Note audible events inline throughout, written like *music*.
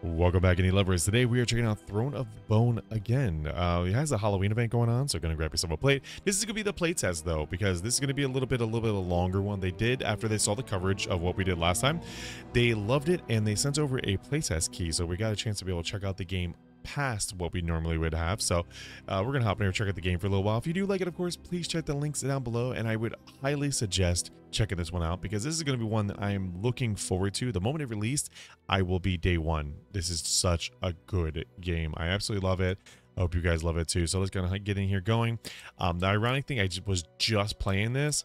Welcome back, indie lovers. Today we are checking out Throne of Bone again. Uh, it has a Halloween event going on, so you're gonna grab yourself a plate. This is gonna be the plate test though, because this is gonna be a little bit, a little bit a longer one. They did after they saw the coverage of what we did last time. They loved it and they sent over a playtest key, so we got a chance to be able to check out the game past what we normally would have. So uh, we're gonna hop in here and check out the game for a little while. If you do like it, of course, please check the links down below, and I would highly suggest checking this one out because this is gonna be one that I am looking forward to. The moment it released, I will be day one. This is such a good game. I absolutely love it. I hope you guys love it too. So let's go get in here going. Um, the ironic thing, I just was just playing this,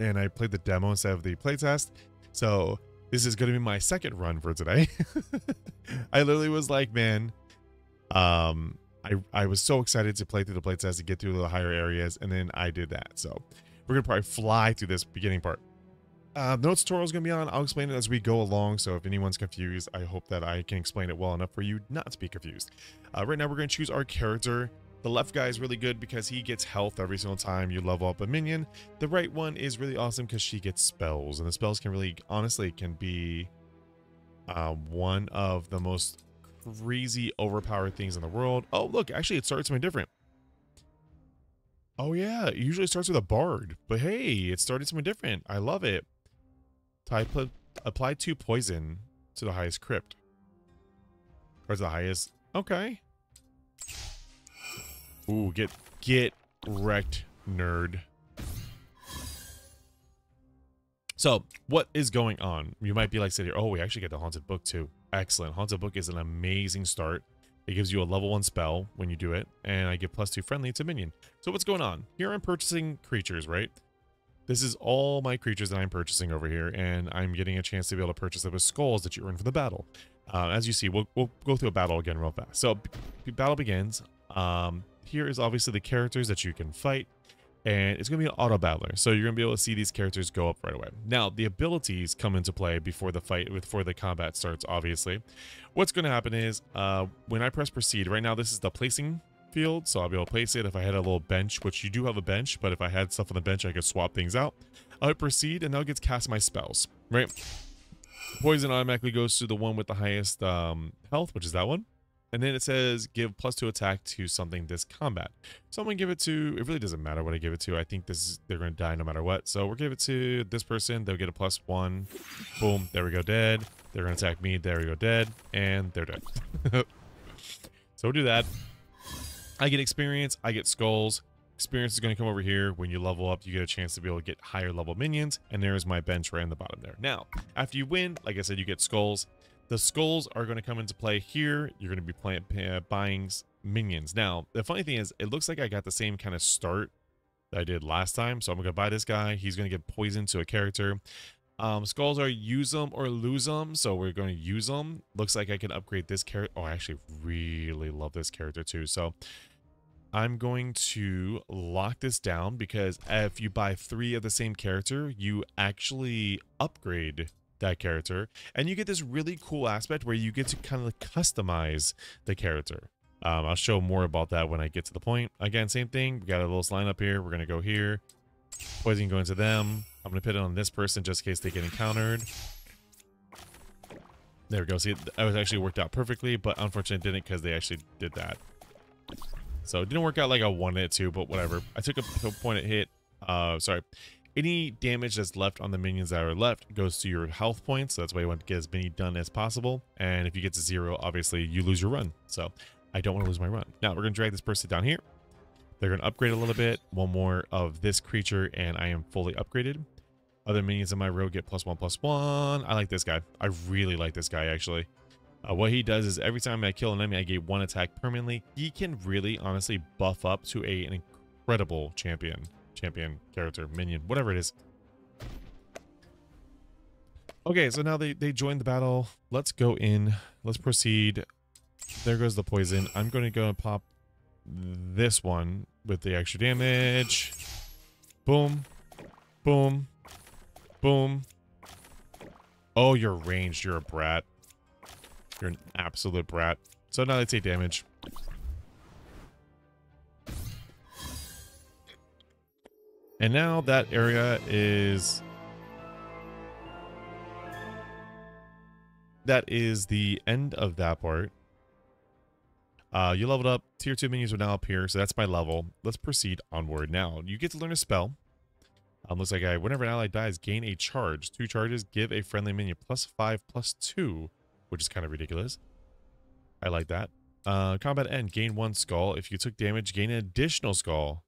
and I played the demo instead of the playtest. So this is going to be my second run for today. *laughs* I literally was like, man, um, I, I was so excited to play through the playtest to get through the higher areas, and then I did that. So we're gonna probably fly through this beginning part. Uh, no tutorial is going to be on. I'll explain it as we go along. So if anyone's confused, I hope that I can explain it well enough for you not to be confused. Uh, right now, we're going to choose our character. The left guy is really good because he gets health every single time you level up a minion. The right one is really awesome because she gets spells. And the spells can really, honestly, can be uh, one of the most crazy overpowered things in the world. Oh, look, actually, it starts something different. Oh, yeah, it usually starts with a bard. But hey, it started something different. I love it. Type apply two poison to the highest crypt. Or to the highest. Okay. Ooh, get get wrecked, nerd. So, what is going on? You might be like, sitting here, oh, we actually get the Haunted Book too. Excellent. Haunted Book is an amazing start. It gives you a level 1 spell when you do it, and I give plus 2 friendly to minion. So what's going on? Here I'm purchasing creatures, right? This is all my creatures that I'm purchasing over here, and I'm getting a chance to be able to purchase them with skulls that you earn from the battle. Uh, as you see, we'll, we'll go through a battle again real fast. So, battle begins. Um, here is obviously the characters that you can fight and it's going to be an auto battler so you're going to be able to see these characters go up right away. Now the abilities come into play before the fight before the combat starts obviously. What's going to happen is uh, when i press proceed right now this is the placing field so i'll be able to place it. If i had a little bench which you do have a bench but if i had stuff on the bench i could swap things out. I would proceed and now it gets cast my spells right? Poison automatically goes to the one with the highest um, health which is that one and then it says give plus two attack to something this combat. So I'm gonna give it to, it really doesn't matter what I give it to. I think this is, they're gonna die no matter what. So we'll give it to this person. They'll get a plus one. Boom, there we go, dead. They're gonna attack me. There we go, dead. And they're dead. *laughs* so we'll do that. I get experience, I get skulls. Experience is to come over here. When you level up, you get a chance to be able to get higher level minions. And there's my bench right in the bottom there. Now, after you win, like I said, you get skulls. The skulls are going to come into play here. You're going to be playing, uh, buying minions. Now, the funny thing is, it looks like I got the same kind of start that I did last time. So I'm going to buy this guy. He's going to get poisoned to a character. Um, skulls are use them or lose them. So we're going to use them. Looks like I can upgrade this character. Oh, I actually really love this character too. So I'm going to lock this down because if you buy three of the same character, you actually upgrade that character. And you get this really cool aspect where you get to kind of customize the character. Um, I'll show more about that when I get to the point. Again, same thing. We got a little line up here. We're going to go here. Poison go into them. I'm going to put it on this person just in case they get encountered. There we go. See, that was actually worked out perfectly, but unfortunately didn't because they actually did that. So it didn't work out like I wanted it to, but whatever. I took a point at hit. Uh, sorry. Any damage that's left on the minions that are left goes to your health points. So that's why you want to get as many done as possible. And if you get to zero, obviously you lose your run. So I don't want to lose my run. Now we're going to drag this person down here. They're going to upgrade a little bit. One more of this creature and I am fully upgraded. Other minions in my row get plus one, plus one. I like this guy. I really like this guy, actually. Uh, what he does is every time I kill an enemy, I get one attack permanently. He can really, honestly, buff up to a, an incredible champion champion, character, minion, whatever it is. Okay, so now they, they joined the battle. Let's go in. Let's proceed. There goes the poison. I'm going to go and pop this one with the extra damage. Boom. Boom. Boom. Oh, you're ranged. You're a brat. You're an absolute brat. So now they take damage. And now that area is... that is the end of that part. Uh, you leveled up. Tier 2 minions will now appear, so that's my level. Let's proceed onward. Now, you get to learn a spell. Um, looks like I, whenever an ally dies, gain a charge. Two charges, give a friendly minion plus 5, plus 2, which is kind of ridiculous. I like that. Uh, combat end, gain one skull. If you took damage, gain an additional skull.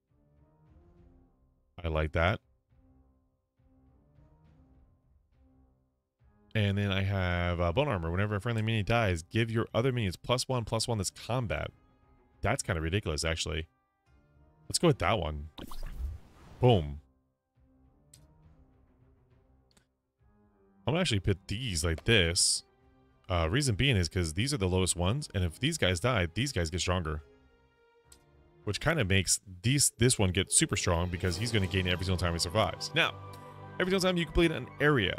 I like that. And then I have uh, bone armor. Whenever a friendly minion dies, give your other minions plus one, plus one this combat. That's kind of ridiculous, actually. Let's go with that one. Boom. I'm gonna actually put these like this. Uh, reason being is because these are the lowest ones, and if these guys die, these guys get stronger. Which kind of makes these this one get super strong because he's going to gain every single time he survives. Now, every single time you complete an area,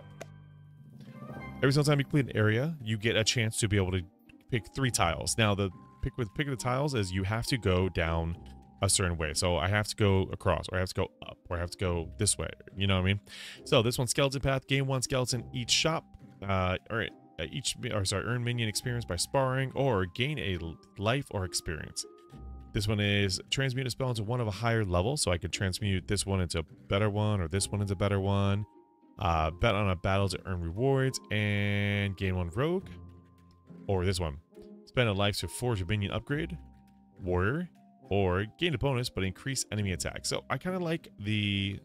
every single time you complete an area, you get a chance to be able to pick three tiles. Now, the pick with picking the tiles is you have to go down a certain way. So I have to go across, or I have to go up, or I have to go this way. You know what I mean? So this one, skeleton path, gain one skeleton each shop, uh, or uh, each, or sorry, earn minion experience by sparring, or gain a life or experience. This one is transmute a spell into one of a higher level, so I could transmute this one into a better one, or this one into a better one. Uh, bet on a battle to earn rewards, and gain one rogue. Or this one. Spend a life to forge a minion upgrade. Warrior or gain a bonus but increase enemy attack. So I kind of like the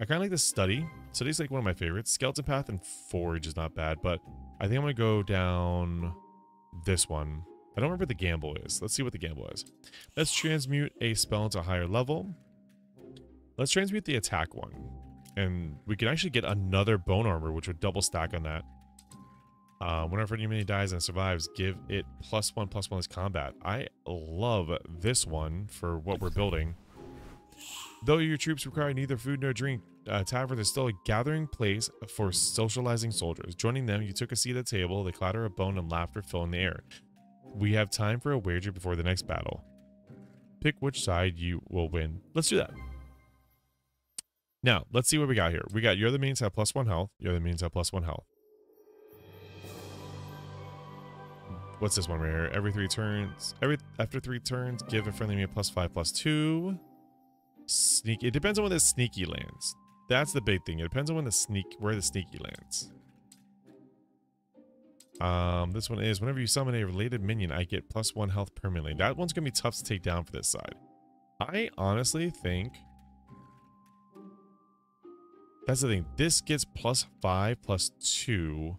I kind of like the study. Study's like one of my favorites. Skeleton Path and Forge is not bad, but I think I'm going to go down this one. I don't remember what the gamble is. Let's see what the gamble is. Let's transmute a spell into a higher level. Let's transmute the attack one. And we can actually get another bone armor, which would double stack on that. Uh, whenever an enemy dies and survives, give it plus one, plus one as combat. I love this one for what we're building. Though your troops require neither food nor drink, uh, Tavern is still a gathering place for socializing soldiers. Joining them, you took a seat at the table, the clatter of bone and laughter filling the air. We have time for a wager before the next battle. Pick which side you will win. Let's do that. Now, let's see what we got here. We got your the means have plus one health. Your the means have plus one health. What's this one right here? Every three turns, every after three turns, give a friendly me a plus five, plus two. Sneak. It depends on when the sneaky lands. That's the big thing. It depends on when the sneak, where the sneaky lands. Um, this one is whenever you summon a related minion, I get plus one health permanently. That one's gonna be tough to take down for this side. I honestly think that's the thing. This gets plus five, plus two.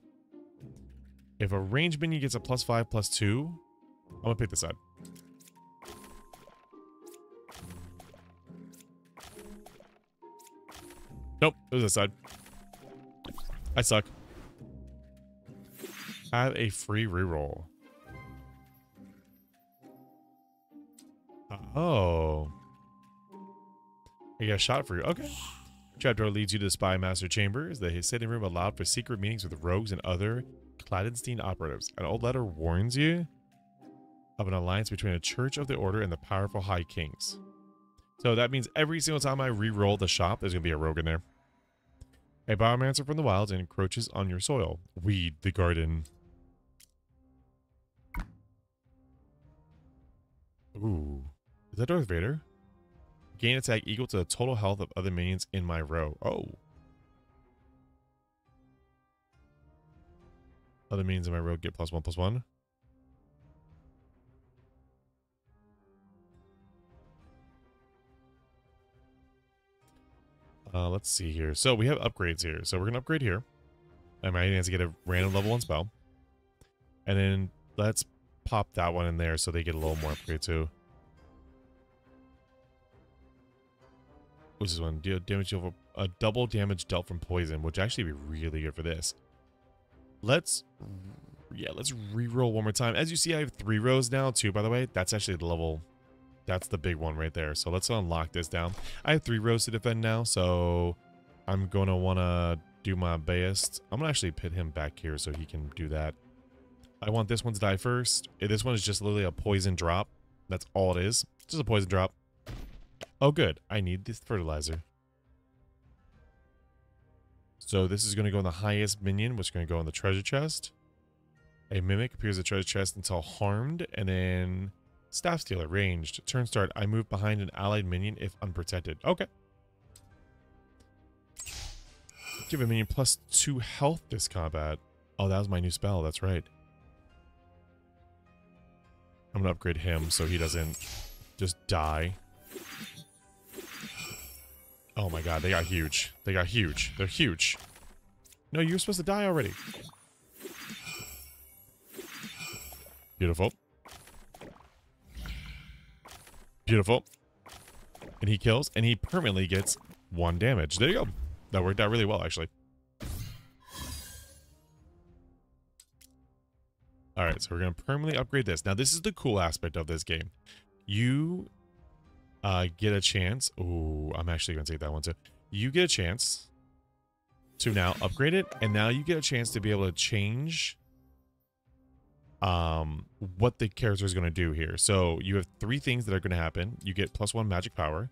If a range minion gets a plus five, plus two, I'm gonna pick this side. Nope, it was this side. I suck. Have a free reroll. Uh, oh. You got a shot for you. Okay. Trapdoor leads you to the Spy Master Chambers. The sitting room allowed for secret meetings with rogues and other Cladenstein operatives. An old letter warns you of an alliance between a Church of the Order and the powerful High Kings. So that means every single time I re-roll the shop, there's going to be a rogue in there. A biomancer from the wilds encroaches on your soil. Weed the garden. Ooh. Is that Darth Vader? Gain attack equal to the total health of other minions in my row. Oh. Other means in my row get plus one plus one. Uh, let's see here. So we have upgrades here. So we're going to upgrade here. I might have to get a random level one spell. And then let's pop that one in there so they get a little more upgrade too. What's this one? Deal damage over a double damage dealt from poison, which actually be really good for this. Let's, yeah, let's re-roll one more time. As you see, I have three rows now too, by the way. That's actually the level, that's the big one right there. So let's unlock this down. I have three rows to defend now, so I'm want to do my best. I'm to actually pit him back here so he can do that. I want this one to die first. Eh, this one is just literally a poison drop. That's all it is. Just a poison drop. Oh, good. I need this fertilizer. So this is going to go in the highest minion, which is going to go in the treasure chest. A mimic appears at treasure chest until harmed, and then staff stealer ranged. Turn start. I move behind an allied minion if unprotected. Okay. Give a minion plus two health this combat. Oh, that was my new spell. That's right. I'm gonna upgrade him so he doesn't just die. Oh my god, they got huge. They got huge. They're huge. No, you were supposed to die already. Beautiful. Beautiful. And he kills, and he permanently gets one damage. There you go. That worked out really well, actually. Alright, so we're going to permanently upgrade this. Now, this is the cool aspect of this game. You uh, get a chance. Oh, I'm actually going to take that one too. You get a chance to now upgrade it, and now you get a chance to be able to change um, what the character is going to do here. So you have three things that are going to happen. You get plus one magic power.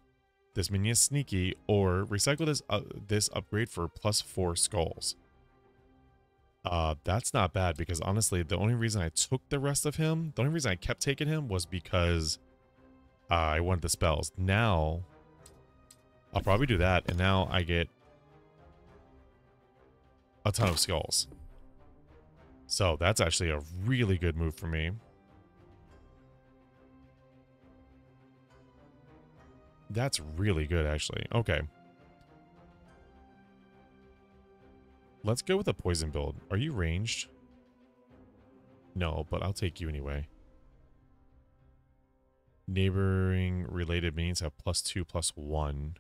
This minion is sneaky, or recycle this uh, this upgrade for plus four skulls. Uh, that's not bad because honestly, the only reason I took the rest of him, the only reason I kept taking him was because uh, I wanted the spells. Now, I'll probably do that, and now I get a ton of skulls. So that's actually a really good move for me. That's really good, actually. Okay. Let's go with a poison build. Are you ranged? No, but I'll take you anyway. Neighboring related means have plus two, plus one.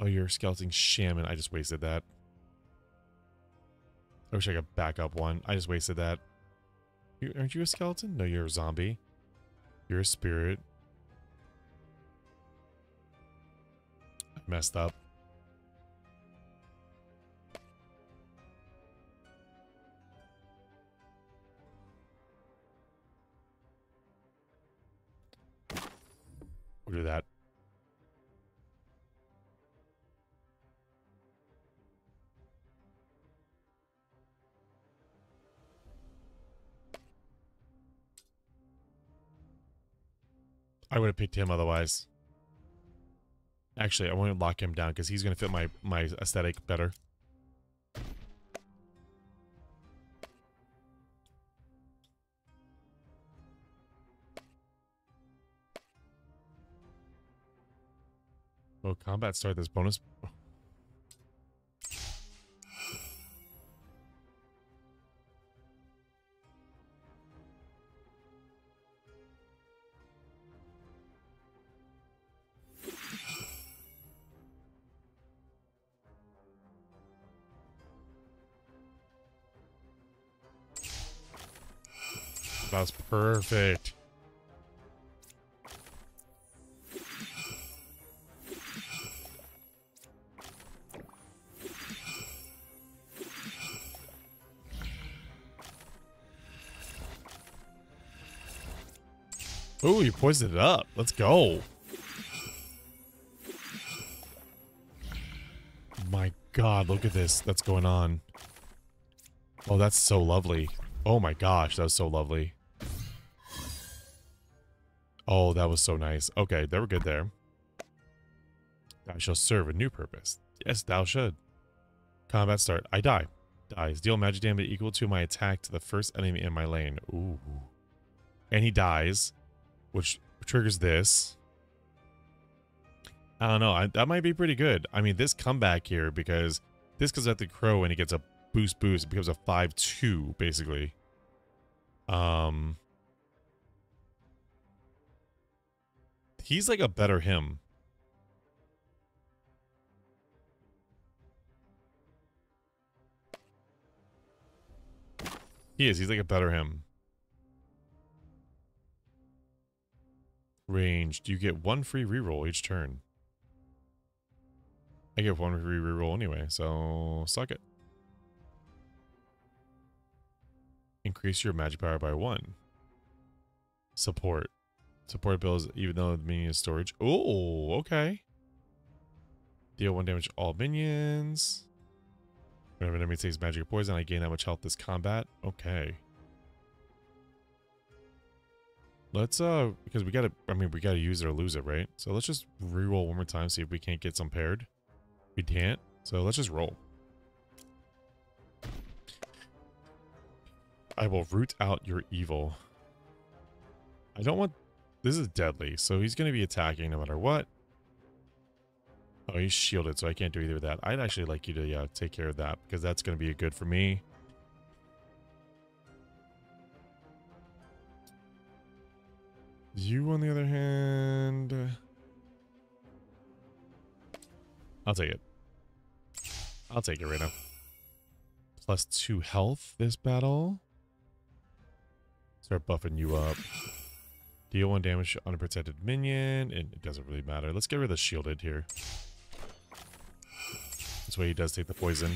Oh, you're a skeleton shaman. I just wasted that. I wish I could back up one. I just wasted that. You, aren't you a skeleton? No, you're a zombie. You're a spirit. Messed up. We'll do that. I would have picked him otherwise. Actually, I want to lock him down because he's going to fit my, my aesthetic better. Oh, combat start this bonus. Perfect. Ooh, you poisoned it up. Let's go. My god, look at this. That's going on. Oh, that's so lovely. Oh my gosh, that was so lovely. Oh, that was so nice. Okay, they were good there. Thou shall serve a new purpose. Yes, thou should. Combat start. I die. Dies. Deal magic damage equal to my attack to the first enemy in my lane. Ooh. And he dies, which triggers this. I don't know. I, that might be pretty good. I mean, this comeback here, because this goes at the crow and he gets a boost boost. It becomes a 5-2, basically. Um, He's like a better him. He is. He's like a better him. Ranged. You get one free reroll each turn. I get one free reroll anyway, so suck it. Increase your magic power by one. Support. Support bills even though the meaning is storage. Oh, okay. Deal one damage to all minions. Whenever an enemy takes magic or poison, I gain that much health this combat. Okay. Let's, uh, because we gotta, I mean, we gotta use it or lose it, right? So let's just reroll one more time, see if we can't get some paired. We can't, so let's just roll. I will root out your evil. I don't want, this is deadly, so he's gonna be attacking no matter what. Oh, he's shielded, so I can't do either of that. I'd actually like you to uh, take care of that, because that's gonna be good for me. You, on the other hand... I'll take it. I'll take it right now. Plus two health this battle. Start buffing you up. Deal one damage to unprotected minion, and it doesn't really matter. Let's get rid of the shielded here. This way he does take the poison.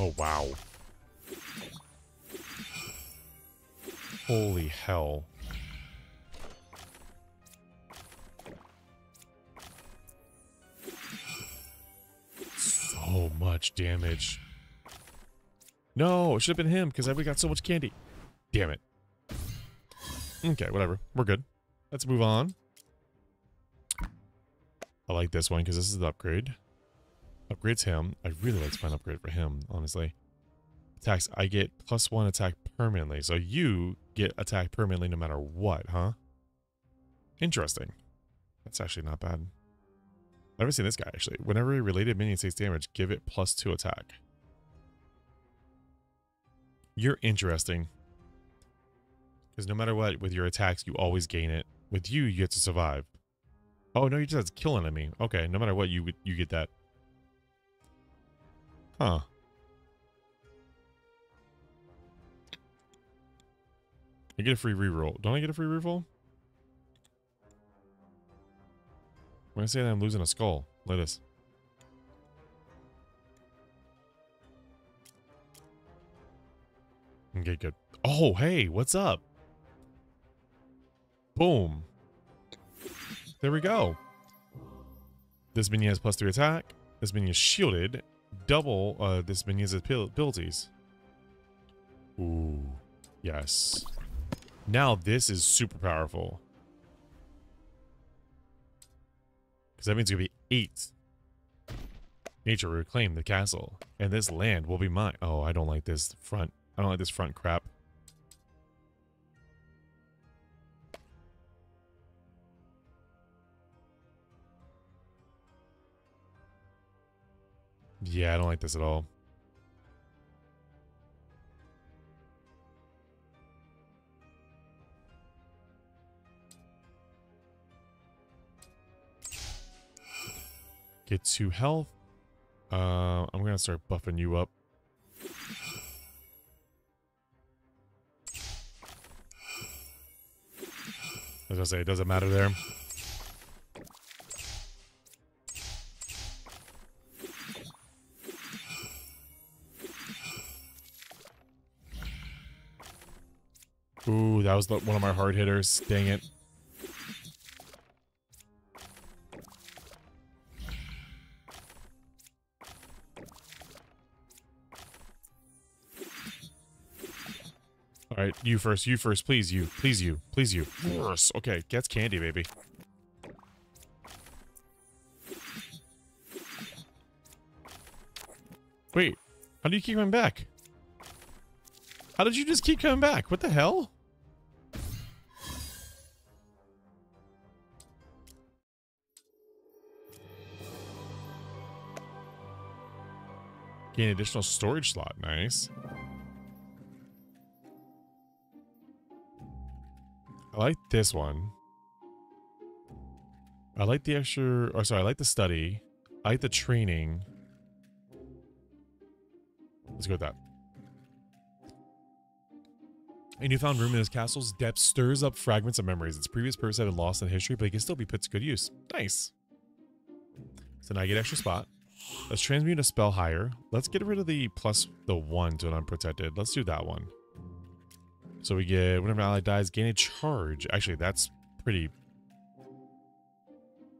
Oh, wow. Holy hell. So much damage. No, it should have been him because we got so much candy. Damn it. Okay, whatever. We're good. Let's move on. I like this one because this is the upgrade. Upgrades him. I really like to find upgrade for him, honestly. Attacks, I get plus one attack permanently. So you get attack permanently no matter what, huh? Interesting. That's actually not bad. I've never seen this guy, actually. Whenever a related minion takes damage, give it plus two attack. You're interesting. Because no matter what, with your attacks, you always gain it. With you, you get to survive. Oh, no, you just have to kill an enemy. Okay, no matter what, you you get that. Huh. I get a free reroll. Don't I get a free reroll? When I say that I'm losing a skull, at this. Okay, good. Oh, hey, what's up? Boom. There we go. This minion has plus three attack. This minion is shielded. Double uh, this minion's abilities. Ooh, yes. Now this is super powerful. Because that means to be eight. Nature reclaim the castle. And this land will be mine. Oh, I don't like this front. I don't like this front crap. Yeah, I don't like this at all. Get two health. Uh, I'm gonna start buffing you up. As I say, it doesn't matter there. Ooh, that was the, one of my hard hitters. Dang it. Alright, you first, you first, please you, please you, please you. Yes. Okay, gets candy, baby. Wait, how do you keep coming back? How did you just keep coming back? What the hell? Gain additional storage slot. Nice. I like this one. I like the extra... Oh, sorry. I like the study. I like the training. Let's go with that. A newfound room in his castle's depths stirs up fragments of memories. Its previous purpose had been lost in history, but it can still be put to good use. Nice. So now I get extra spot. Let's transmute a spell higher. Let's get rid of the plus the one to an unprotected. Let's do that one. So we get, whenever ally dies, gain a charge. Actually, that's pretty...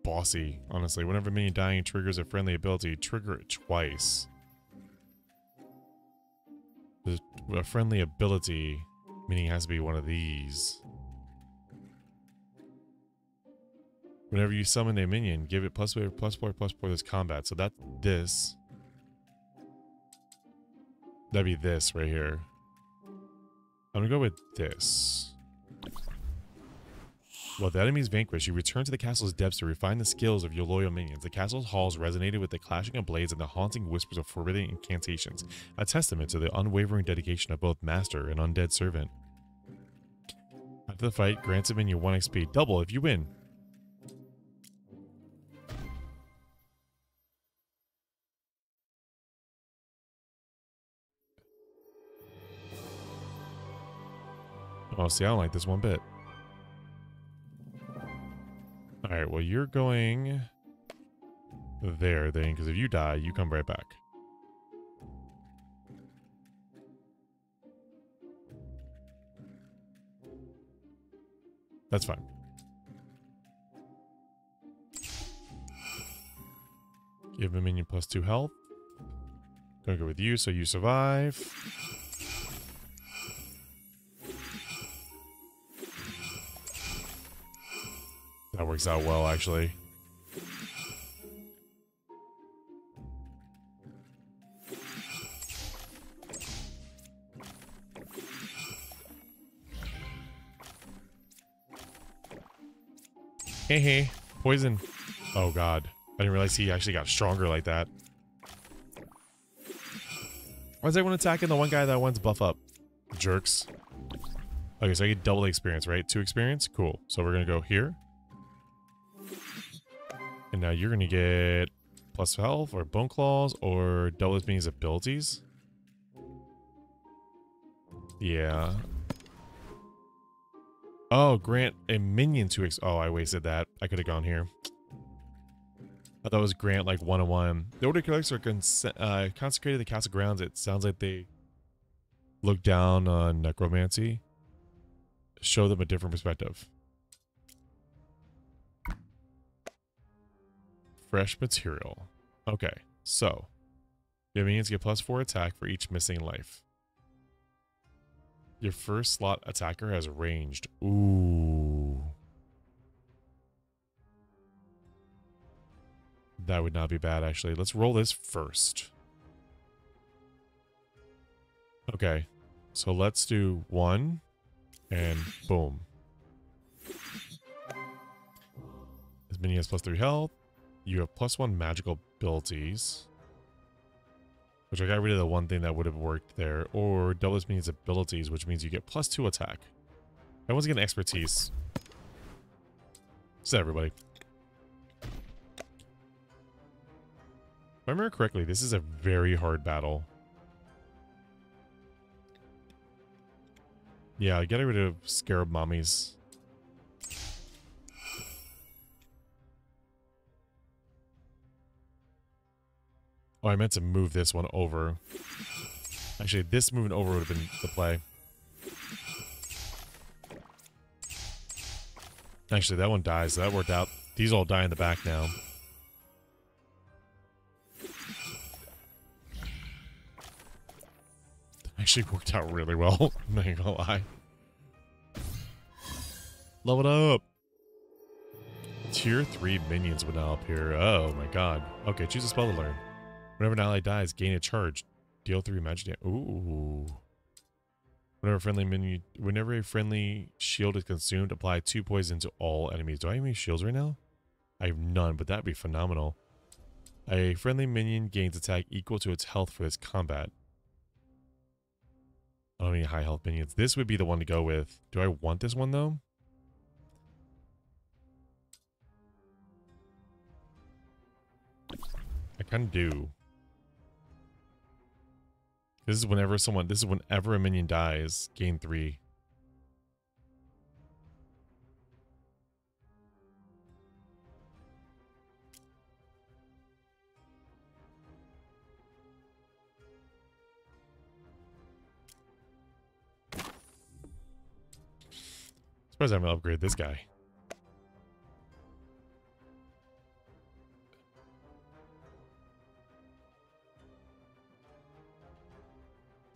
bossy, honestly. Whenever minion dying triggers a friendly ability, trigger it twice. A friendly ability, meaning it has to be one of these. Whenever you summon a minion, give it plus four, plus four, plus four this combat. So that's this. That'd be this right here. I'm gonna go with this. While the enemies vanquished, you return to the castle's depths to refine the skills of your loyal minions. The castle's halls resonated with the clashing of blades and the haunting whispers of forbidden incantations, a testament to the unwavering dedication of both master and undead servant. After the fight, grants a minion 1 XP, double if you win. Oh, see, I don't like this one bit. Alright, well, you're going there then, because if you die, you come right back. That's fine. Give a minion plus two health. Gonna go with you so you survive. That works out well, actually. Hey, hey. Poison. Oh, God. I didn't realize he actually got stronger like that. Why is everyone attacking the one guy that wants buff up? Jerks. Okay, so I get double experience, right? Two experience? Cool. So we're going to go here. And now you're going to get plus health or bone claws or double his being's abilities. Yeah. Oh, grant a minion to ex- Oh, I wasted that. I could have gone here. I thought it was grant like one on one. The Order Collects are cons uh, consecrated the castle grounds. It sounds like they look down on necromancy. Show them a different perspective. Fresh material. Okay, so. Minions get plus 4 attack for each missing life. Your first slot attacker has ranged. Ooh. That would not be bad, actually. Let's roll this first. Okay. So let's do one. And boom. This minion has plus three health. You have plus one magical abilities. Which I got rid of the one thing that would have worked there. Or doubles means abilities, which means you get plus two attack. Everyone's getting expertise. So everybody. If I remember correctly, this is a very hard battle. Yeah, get rid of Scarab Mummies. Oh, I meant to move this one over. Actually, this moving over would have been the play. Actually, that one dies, so that worked out. These all die in the back now. Actually worked out really well, *laughs* I'm not gonna lie. Level up! Tier 3 minions would now appear. Oh my god. Okay, choose a spell to learn. Whenever an ally dies, gain a charge. Deal 3 magic damage. Ooh. Whenever a friendly minion, whenever a friendly shield is consumed, apply two poison to all enemies. Do I have any shields right now? I have none, but that'd be phenomenal. A friendly minion gains attack equal to its health for this combat. I don't need high health minions. This would be the one to go with. Do I want this one though? I kind of do. This is whenever someone, this is whenever a minion dies, gain three. I'm gonna upgrade this guy.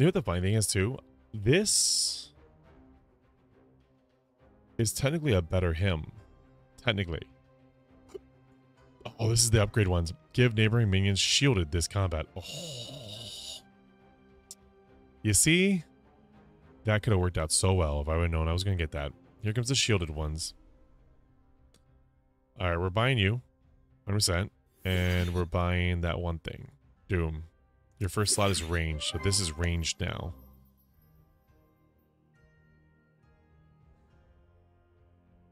You know what the funny thing is too? This is technically a better him. Technically. Oh, this is the upgrade ones. Give neighboring minions shielded this combat. Oh. You see? That could have worked out so well if I would have known I was going to get that. Here comes the shielded ones. Alright, we're buying you. 100%. And we're buying that one thing. Doom. Your first slot is ranged, so this is ranged now.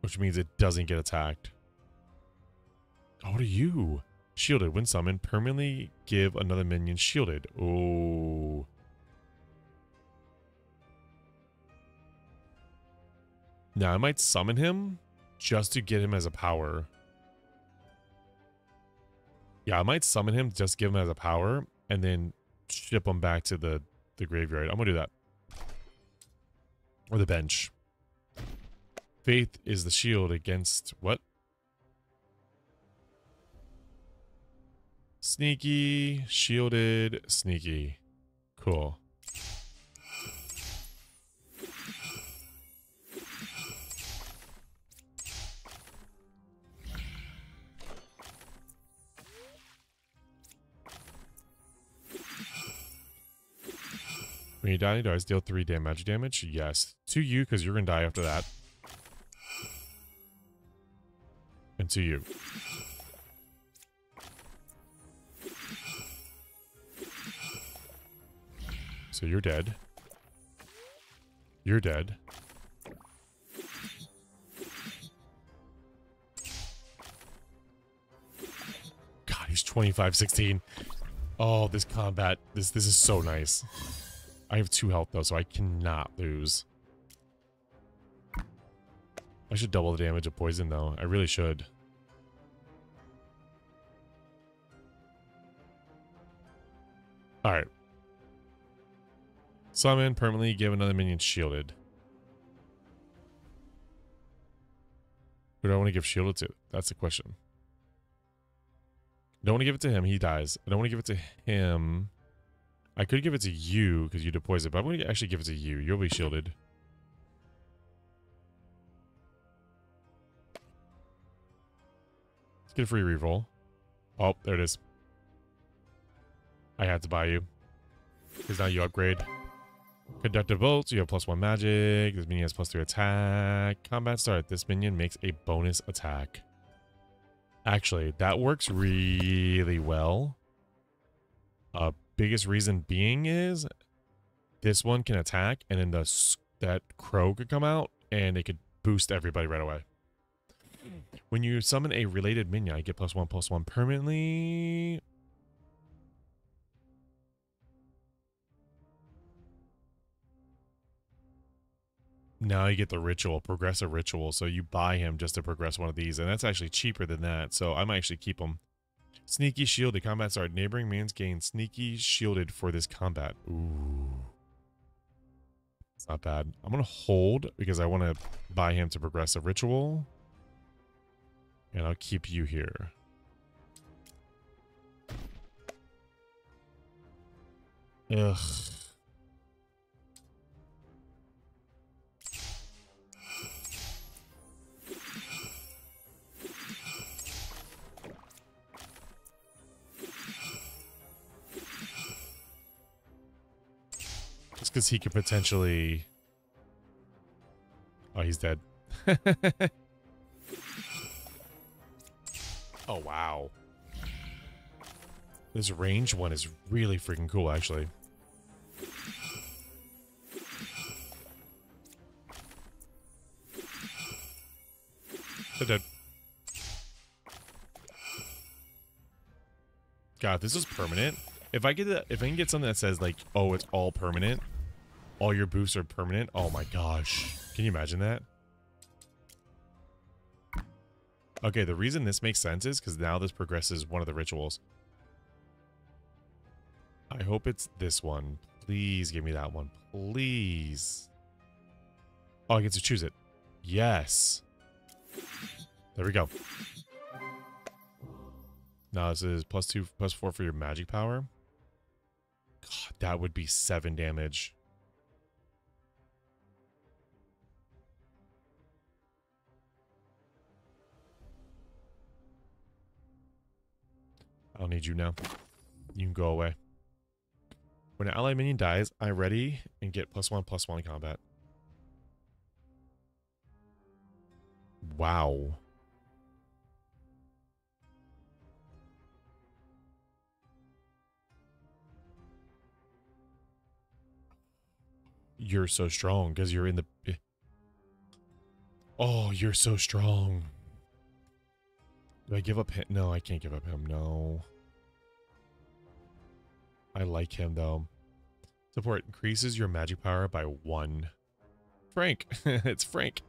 Which means it doesn't get attacked. Oh, what are you? Shielded. When summoned, permanently give another minion shielded. Oh. Now, I might summon him just to get him as a power. Yeah, I might summon him, just give him as a power, and then ship them back to the, the graveyard. I'm going to do that. Or the bench. Faith is the shield against what? Sneaky, shielded, sneaky. Cool. When you die, you dies, deal 3 damage. Damage? Yes. To you, because you're going to die after that. And to you. So you're dead. You're dead. God, he's 25-16. Oh, this combat. This this is so nice. I have two health though, so I cannot lose. I should double the damage of poison though. I really should. Alright. Summon, permanently give another minion shielded. Who do I want to give shielded to? That's the question. Don't want to give it to him. He dies. I don't want to give it to him. I could give it to you because you deploy it, but I'm going to actually give it to you. You'll be shielded. Let's get a free reroll. Oh, there it is. I had to buy you. Because now you upgrade. Conductive bolts, you have plus one magic. This minion has plus three attack. Combat start. This minion makes a bonus attack. Actually, that works really well. Uh, biggest reason being is this one can attack and then the that crow could come out and it could boost everybody right away. When you summon a related minion, I get plus one, plus one permanently. Now you get the ritual, progressive ritual. So you buy him just to progress one of these. And that's actually cheaper than that. So I might actually keep him. Sneaky shielded. Combat start. Neighboring mans gain sneaky shielded for this combat. Ooh. It's not bad. I'm going to hold because I want to buy him to progress progressive ritual. And I'll keep you here. Ugh. Just because he could potentially... Oh, he's dead. *laughs* oh, wow. This range one is really freaking cool, actually. They're dead. God, this is permanent. If I get that, if I can get something that says like, oh, it's all permanent, all your boosts are permanent. Oh my gosh, can you imagine that? Okay, the reason this makes sense is because now this progresses one of the rituals. I hope it's this one. Please give me that one. Please. Oh, I get to choose it. Yes. There we go. Now this is plus two, plus four for your magic power. God That would be seven damage. I don't need you now. You can go away. When an ally minion dies, I ready and get plus one, plus one combat. Wow. You're so strong because you're in the... Eh. Oh, you're so strong. Do I give up him? No, I can't give up him. No. I like him, though. Support increases your magic power by one. Frank. *laughs* it's Frank.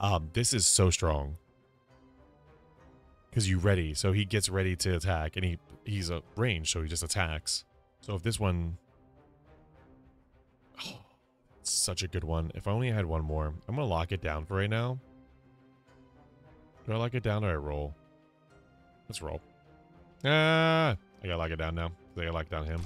Um, this is so strong. Because you ready. So he gets ready to attack. And he he's a range, so he just attacks. So if this one... Oh, *sighs* such a good one. If I only had one more. I'm going to lock it down for right now. Do I lock it down or I roll? Let's roll. Ah! I gotta lock it down now. I gotta lock down him.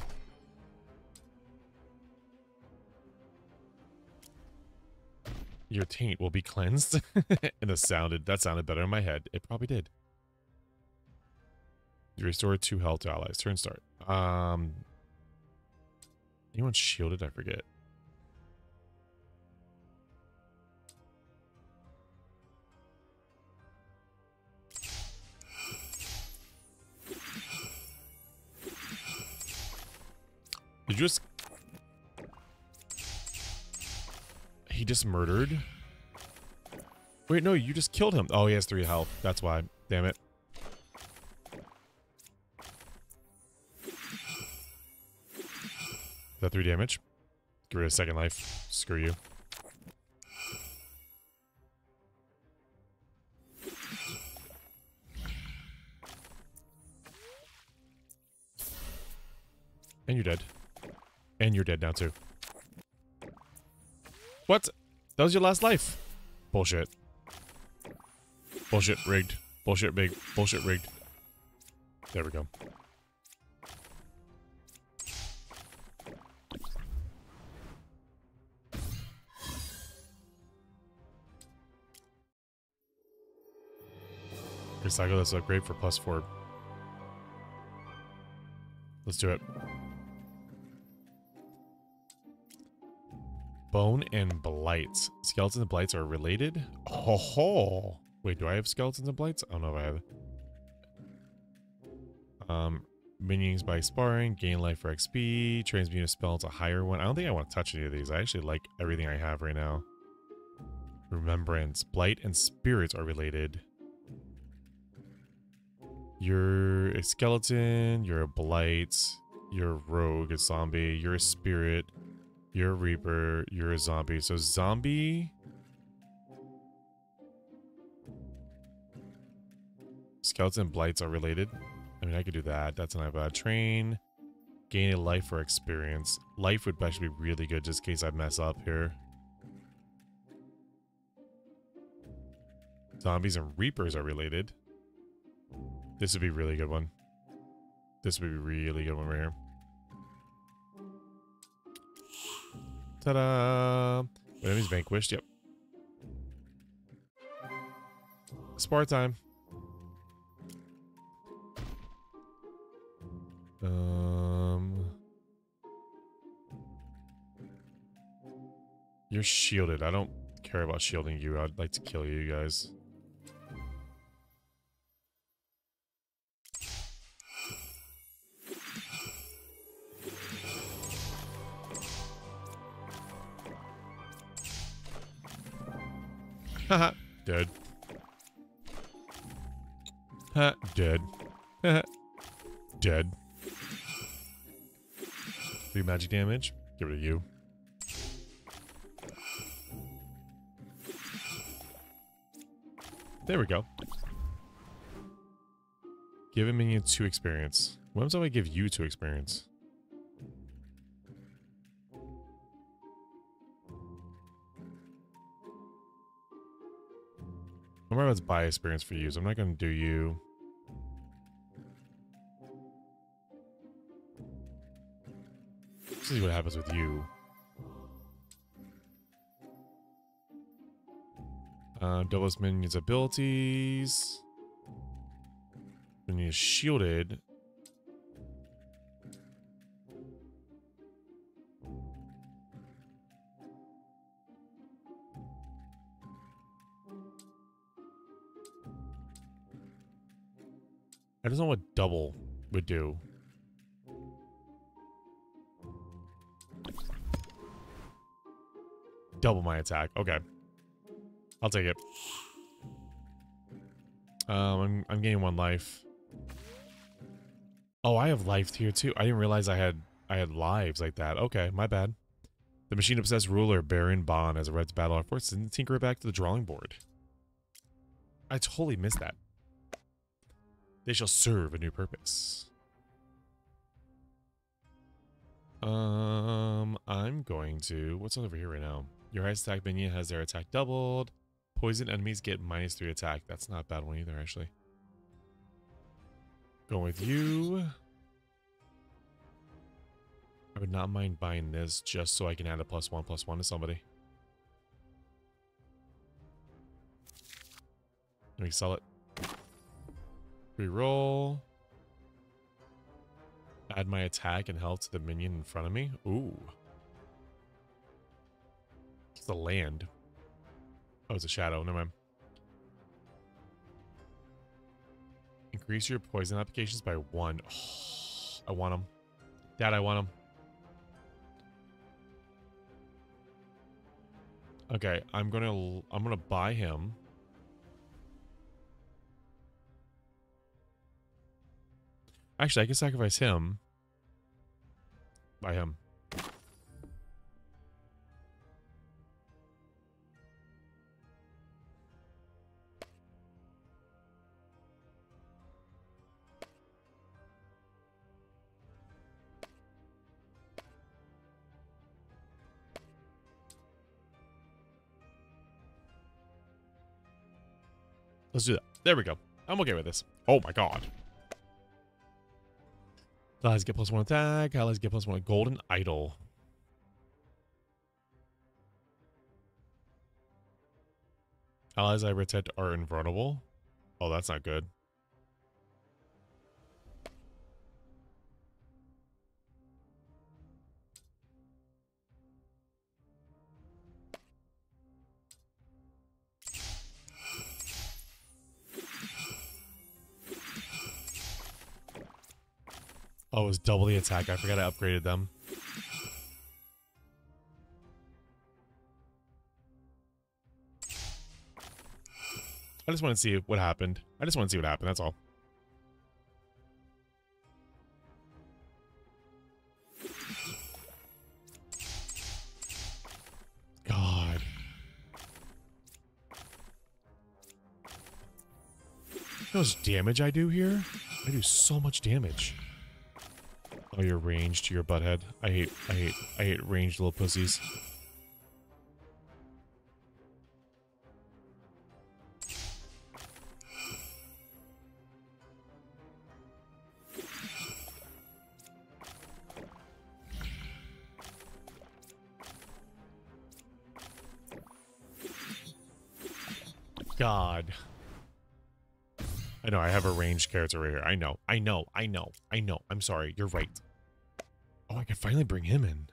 Your taint will be cleansed. *laughs* and it sounded that sounded better in my head. It probably did. You restore two health to allies. Turn start. Um anyone shielded? I forget. Did you just... He just murdered? Wait, no, you just killed him. Oh, he has three health. That's why. Damn it. Is that three damage? Get rid of second life. Screw you. And you're dead. And you're dead now, too. What? That was your last life. Bullshit. Bullshit rigged. Bullshit big. Bullshit rigged. There we go. Recycle this upgrade for plus four. Let's do it. Bone and blights. Skeletons and blights are related? Oh, ho. Wait, do I have skeletons and blights? I don't know if I have. Um, minions by sparring, gain life for XP, transmute a spell to a higher one. I don't think I want to touch any of these. I actually like everything I have right now. Remembrance. Blight and spirits are related. You're a skeleton, you're a blight, you're a rogue, a zombie, you're a spirit, you're a Reaper. You're a zombie. So zombie... Skeleton blights are related. I mean, I could do that. That's not bad. Train. Gain a life or experience. Life would actually be really good just in case I mess up here. Zombies and Reapers are related. This would be a really good one. This would be a really good one right here. Ta-da! Enemies vanquished, yep. Spar time. Um... You're shielded. I don't care about shielding you. I'd like to kill you guys. Haha. Dead. Ha. Dead. Dead. Three magic damage. Give it to you. There we go. Give a minion two experience. When do I give you two experience? I'm about to buy experience for you, so I'm not going to do you. Let's see what happens with you. Uh, doubles minions abilities. When he's shielded. I don't know what double would do. Double my attack. Okay. I'll take it. Um, I'm, I'm gaining one life. Oh, I have life here too. I didn't realize I had I had lives like that. Okay, my bad. The machine obsessed ruler Baron Bond has arrived to battle our forces and tinker it back to the drawing board. I totally missed that. They shall serve a new purpose. Um, I'm going to... What's over here right now? Your highest attack minion has their attack doubled. Poison enemies get minus 3 attack. That's not a bad one either, actually. Going with you. I would not mind buying this just so I can add a plus one, plus one to somebody. Let me sell it. Reroll. Add my attack and health to the minion in front of me. Ooh. It's the land. Oh, it's a shadow. Never mind. Increase your poison applications by one. Oh, *sighs* I want them. Dad, I want them. Okay, I'm gonna I'm gonna buy him. Actually, I can sacrifice him. By him. Let's do that. There we go. I'm okay with this. Oh my god. Allies get plus one attack. Allies get plus one golden idol. Allies I protect are invulnerable. Oh, that's not good. Oh, it was double the attack. I forgot I upgraded them. I just want to see what happened. I just want to see what happened, that's all. God. How much damage I do here? I do so much damage. Oh, you're ranged. You're butthead. I hate, I hate, I hate ranged little pussies. God. I know, I have a ranged character right here. I know, I know, I know, I know. I'm sorry. You're right. Oh, I can finally bring him in.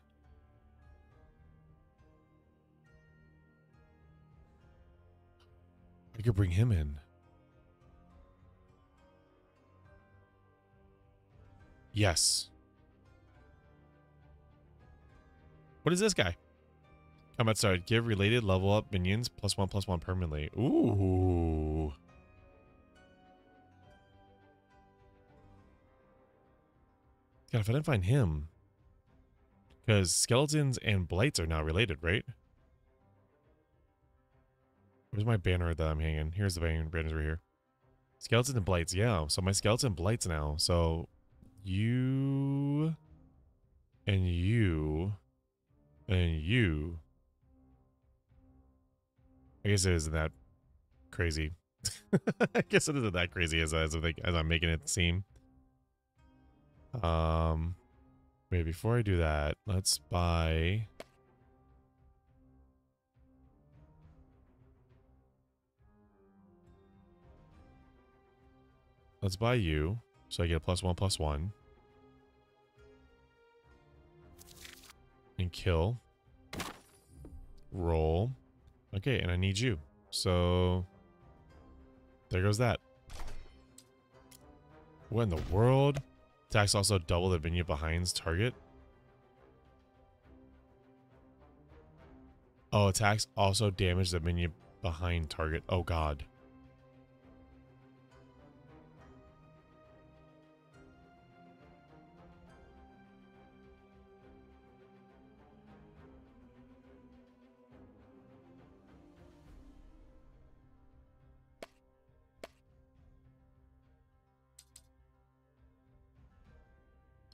I could bring him in. Yes. What is this guy? Combat outside. Give related level up minions plus one plus one permanently. Ooh. God, if I didn't find him. Because skeletons and blights are now related, right? Where's my banner that I'm hanging? Here's the banner. Banner's right here. Skeletons and blights. Yeah, so my skeleton blights now. So you and you and you. I guess it isn't that crazy. *laughs* I guess it isn't that crazy as as, as I'm making it seem. Um, Wait, before I do that, let's buy... Let's buy you, so I get a plus one, plus one. And kill. Roll. Okay, and I need you. So... There goes that. What in the world? Attacks also double the minion behind's target. Oh, attacks also damage the minion behind target. Oh god.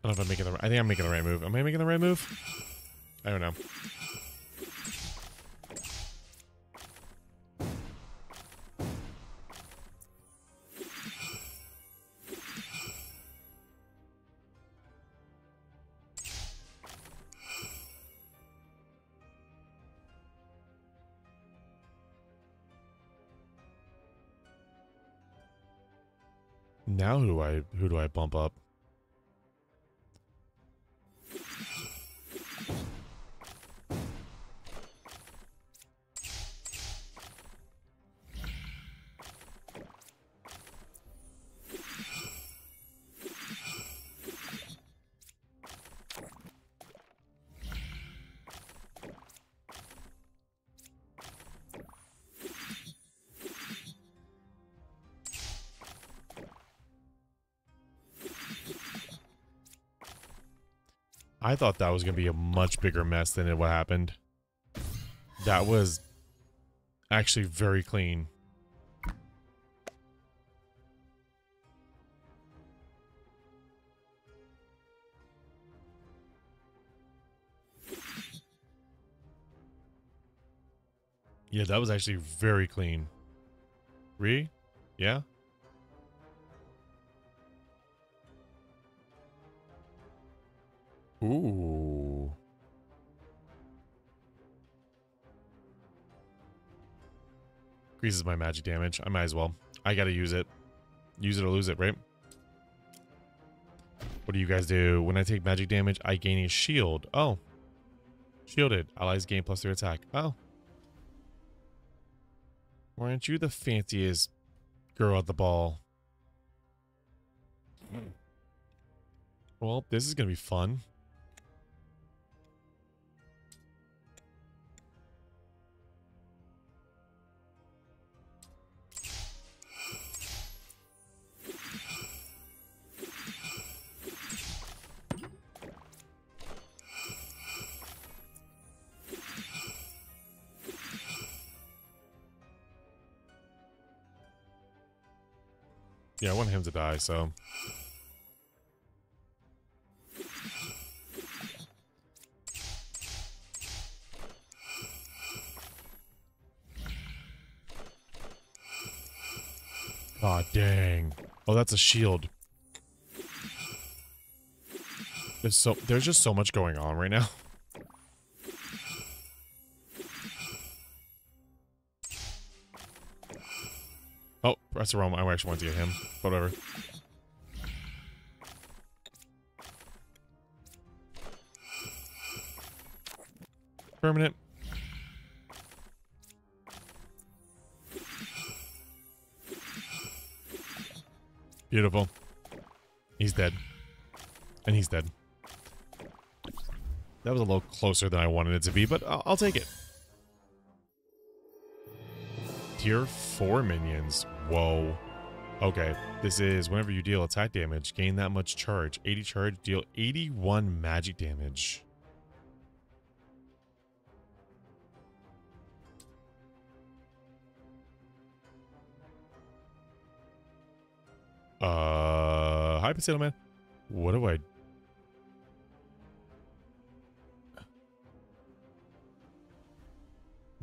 Don't know if I'm making the. I think I'm making the right move. Am I making the right move? I don't know. Now who do I who do I bump up? Thought that was going to be a much bigger mess than it what happened. That was actually very clean. Yeah, that was actually very clean. Re? Yeah? Ooh. Increases my magic damage. I might as well. I gotta use it. Use it or lose it, right? What do you guys do? When I take magic damage, I gain a shield. Oh. Shielded. Allies gain plus their attack. Oh. Why aren't you the fanciest girl at the ball? Well, this is going to be fun. Yeah, I want him to die, so... Aw, oh, dang. Oh, that's a shield. There's so there's just so much going on right now. *laughs* that's the wrong. I actually want to get him. but Whatever. Permanent. Beautiful. He's dead. And he's dead. That was a little closer than I wanted it to be, but I'll, I'll take it. Tier 4 minions. Whoa. Okay, this is whenever you deal attack damage, gain that much charge. 80 charge, deal 81 magic damage. Uh, hi, Potato Man. What do I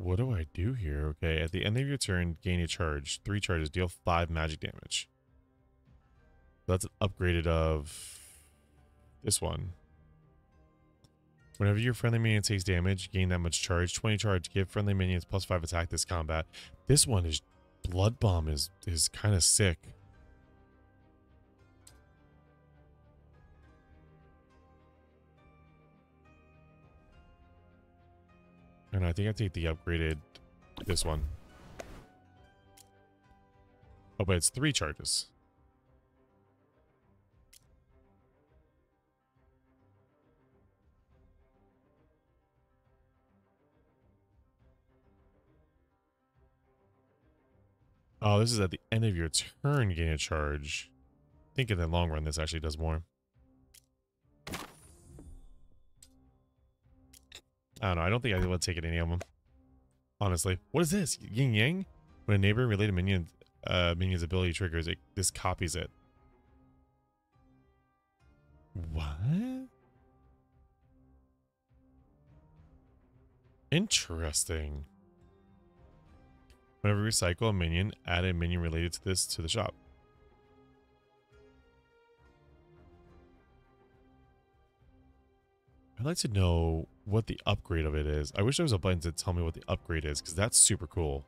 What do I do here? Okay, at the end of your turn, gain a charge. Three charges, deal five magic damage. That's upgraded of this one. Whenever your friendly minion takes damage, gain that much charge. 20 charge, give friendly minions plus 5 attack this combat. This one is... Blood Bomb is, is kind of sick. And I think I take the upgraded... This one. Oh, but it's three charges. Oh, this is at the end of your turn, gain a charge. I think in the long run, this actually does more. I don't know. I don't think I would take it any of them. Honestly. What is this? Yin Yang? When a neighbor related minion uh, minion's ability triggers, it this copies it. What? Interesting. Whenever you recycle a minion, add a minion related to this to the shop. I'd like to know what the upgrade of it is. I wish there was a button to tell me what the upgrade is, because that's super cool.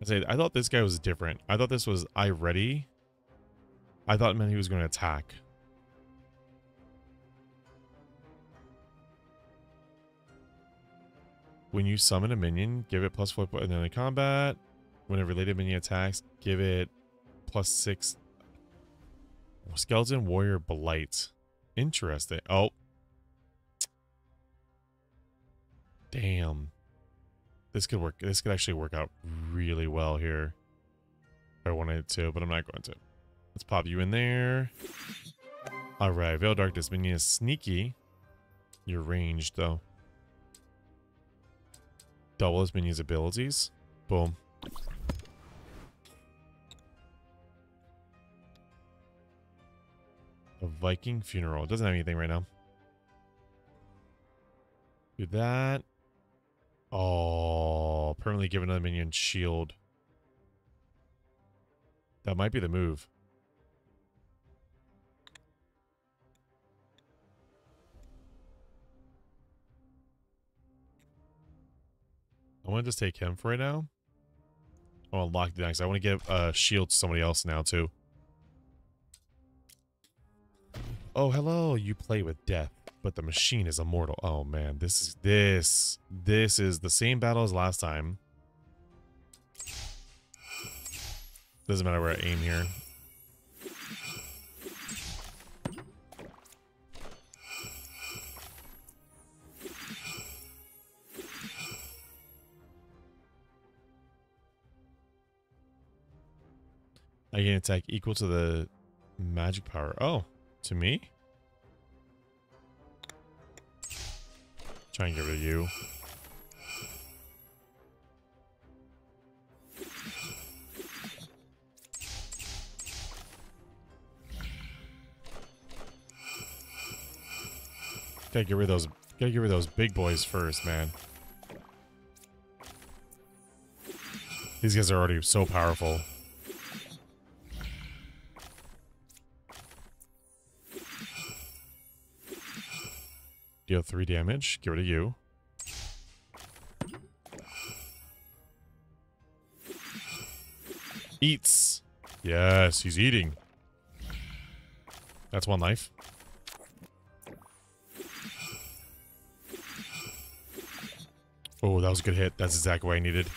I say I thought this guy was different. I thought this was I ready. I thought it meant he was going to attack. When you summon a minion, give it plus four and then in combat. When a related minion attacks, give it plus six. Skeleton Warrior Blight. Interesting. Oh. Damn. This could work. This could actually work out really well here. If I wanted to, but I'm not going to. Let's pop you in there. All right. Veil Darkness minion is sneaky. You're ranged, though. Double his minion's abilities. Boom. A Viking funeral. It doesn't have anything right now. Do that. Oh, permanently give another minion shield. That might be the move. I want to just take him for right now. I want to lock the next. I want to give a uh, shield to somebody else now, too. Oh, hello. You play with death, but the machine is immortal. Oh, man. This is this. This is the same battle as last time. Doesn't matter where I aim here. I gain attack equal to the magic power. Oh, to me? Try and get rid of you. Gotta get rid of those gotta get rid of those big boys first, man. These guys are already so powerful. Deal three damage. Get rid of you. Eats. Yes, he's eating. That's one life. Oh, that was a good hit. That's exactly what I needed.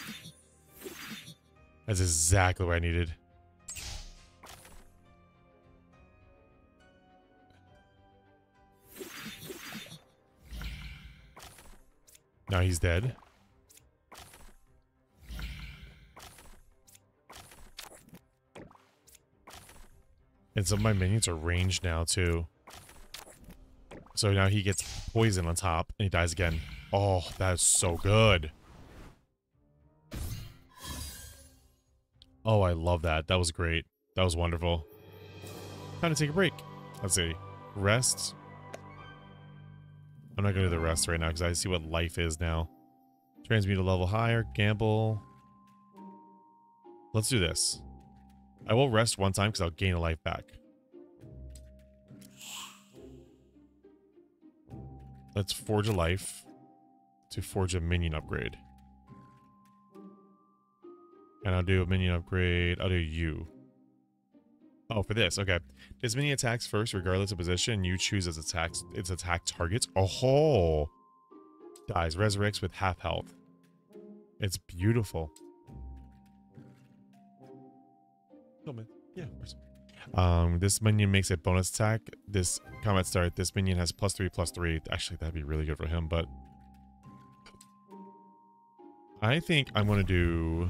That's exactly what I needed. Now he's dead. And some of my minions are ranged now, too. So now he gets poison on top, and he dies again. Oh, that is so good. Oh, I love that. That was great. That was wonderful. Time to take a break. Let's see. Rest. I'm not going to do the rest right now because I see what life is now. Transmute a level higher. Gamble. Let's do this. I will rest one time because I'll gain a life back. Let's forge a life to forge a minion upgrade. And I'll do a minion upgrade. I'll do you. Oh, for this. Okay. This minion attacks first, regardless of position. You choose as attacks its attack targets. Oh dies, resurrects with half health. It's beautiful. Oh man, yeah. Um, this minion makes a bonus attack. This combat start. This minion has plus three, plus three. Actually, that'd be really good for him. But I think I'm gonna do.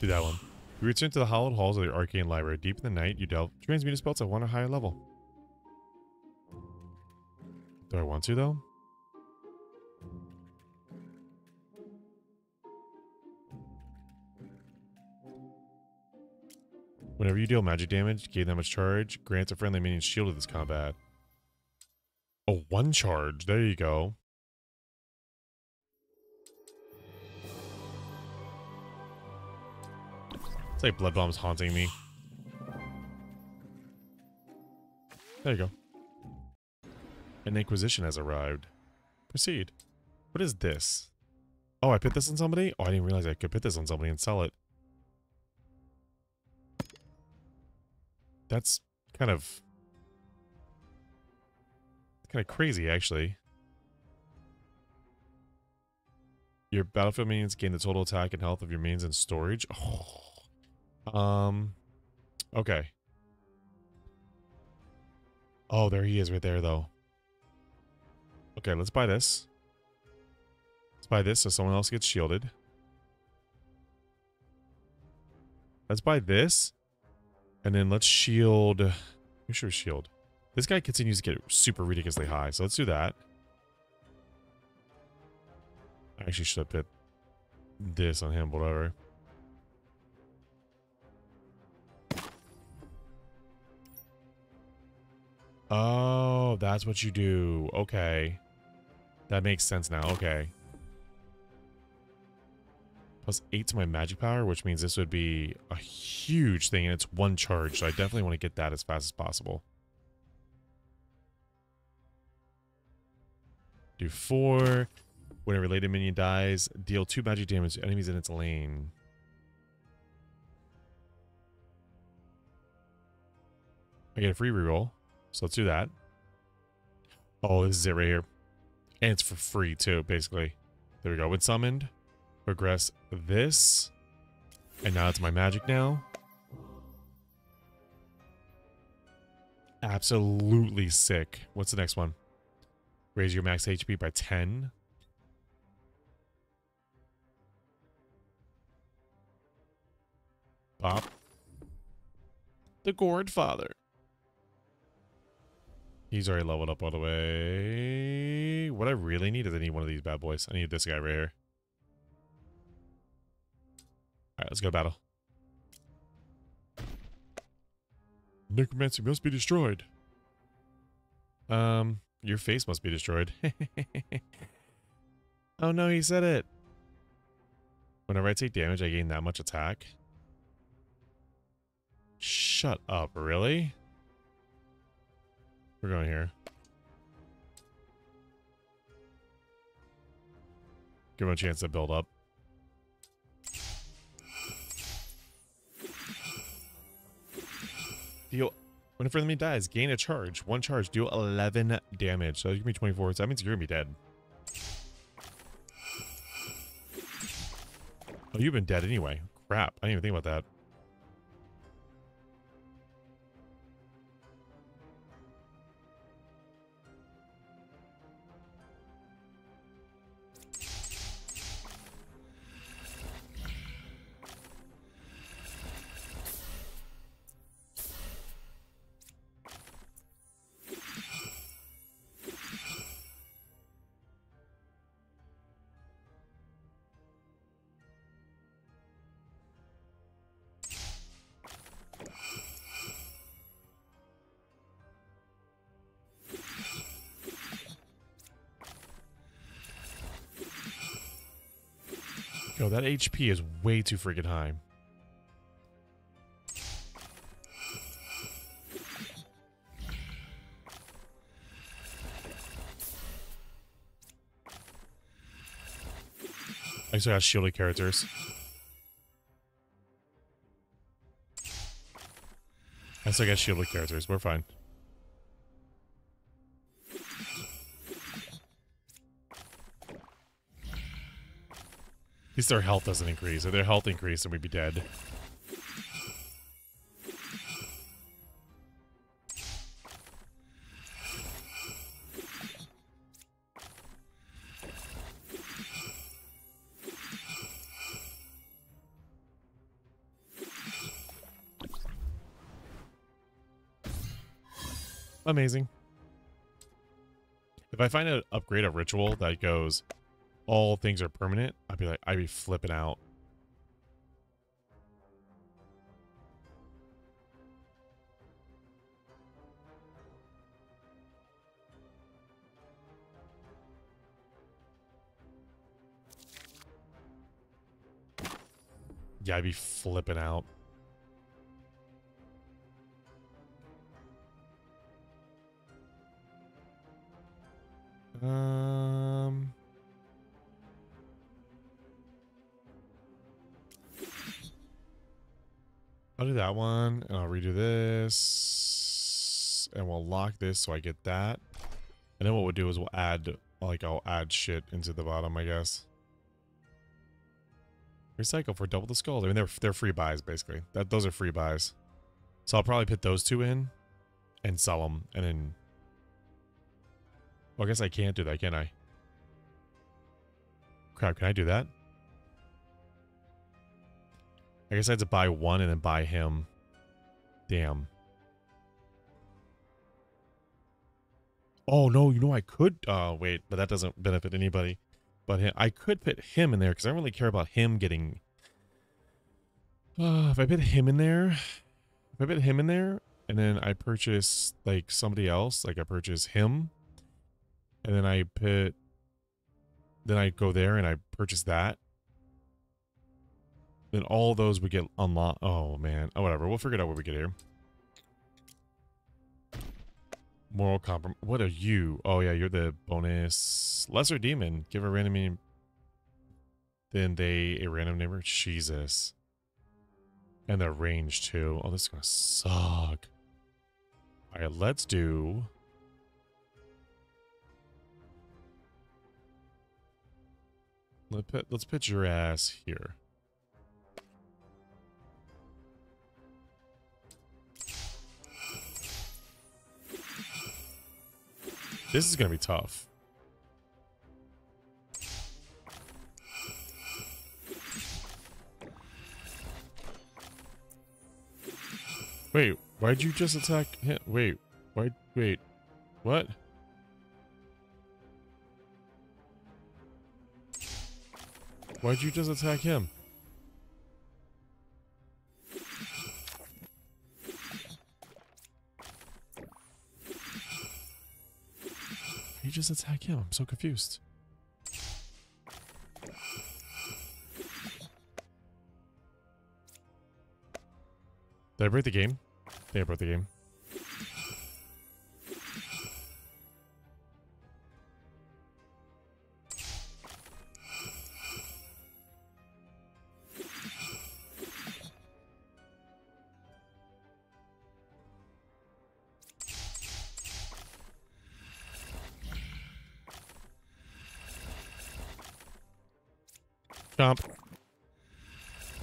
Do that one. You return to the hallowed halls of the arcane library. Deep in the night, you delve transmute spells spell to one or higher level. Do I want to, though? Whenever you deal magic damage, gain that much charge, grants a friendly minion shield of this combat. Oh, one charge. There you go. It's like blood bombs haunting me. There you go. An Inquisition has arrived. Proceed. What is this? Oh, I put this on somebody? Oh, I didn't realize I could put this on somebody and sell it. That's kind of... Kind of crazy, actually. Your battlefield minions gain the total attack and health of your minions in storage. Oh. Um, okay. Oh, there he is right there, though. Okay, let's buy this. Let's buy this so someone else gets shielded. Let's buy this. And then let's shield... Who should shield? This guy continues to get super ridiculously high, so let's do that. I actually should have put this on him, whatever. Oh, that's what you do. Okay. That makes sense now. Okay. Plus 8 to my magic power, which means this would be a huge thing, and it's one charge, so I definitely want to get that as fast as possible. Do 4. When a related minion dies, deal 2 magic damage to enemies in its lane. I get a free reroll. So let's do that. Oh, this is it right here. And it's for free too, basically. There we go. When summoned, progress this. And now it's my magic now. Absolutely sick. What's the next one? Raise your max HP by 10. Pop. The Gourd Father. He's already leveled up all the way. What I really need is I need one of these bad boys. I need this guy right here. Alright, let's go battle. Necromancy must be destroyed. Um, your face must be destroyed. *laughs* oh no, he said it. Whenever I take damage, I gain that much attack. Shut up, really? We're going here. Give him a chance to build up. Deal. When a friendly dies, gain a charge. One charge, deal 11 damage. So you can be 24. So that means you're going to be dead. Oh, you've been dead anyway. Crap. I didn't even think about that. HP is way too freaking high. I still got shielded characters. I still got shielded characters. We're fine. Least their health doesn't increase. If their health increased, then we'd be dead. Amazing. If I find an upgrade a ritual that goes, all things are permanent, I'd be like, I'd be flipping out. Yeah, I'd be flipping out. Um. I'll do that one, and I'll redo this, and we'll lock this so I get that. And then what we'll do is we'll add, like, I'll add shit into the bottom, I guess. Recycle for double the skulls. I mean, they're they're free buys basically. That those are free buys. So I'll probably put those two in, and sell them, and then well, I guess I can't do that, can I? Crap, can I do that? I guess I had to buy one and then buy him. Damn. Oh, no, you know I could... Oh, wait, but that doesn't benefit anybody. But I could put him in there because I don't really care about him getting... Uh, *sighs* if I put him in there... If I put him in there, and then I purchase, like, somebody else, like I purchase him, and then I put, then I go there and I purchase that. Then all those would get unlocked. Oh, man. Oh, whatever. We'll figure out when we get here. Moral compromise. What are you? Oh, yeah, you're the bonus. Lesser demon. Give a random name. Then they, a random neighbor. Jesus. And the range, too. Oh, this is going to suck. All right, let's do... Let's put your ass here. This is going to be tough. Wait, why'd you just attack him? Wait, why? Wait, what? Why'd you just attack him? You just attack him. I'm so confused. Did I break the game? Yeah, I broke the game.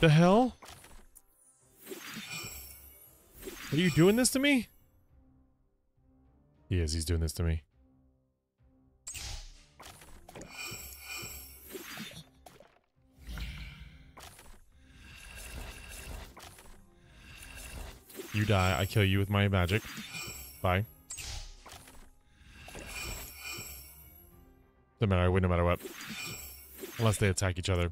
The hell? Are you doing this to me? He is, he's doing this to me. You die, I kill you with my magic. Bye. Matter, no matter what. Unless they attack each other.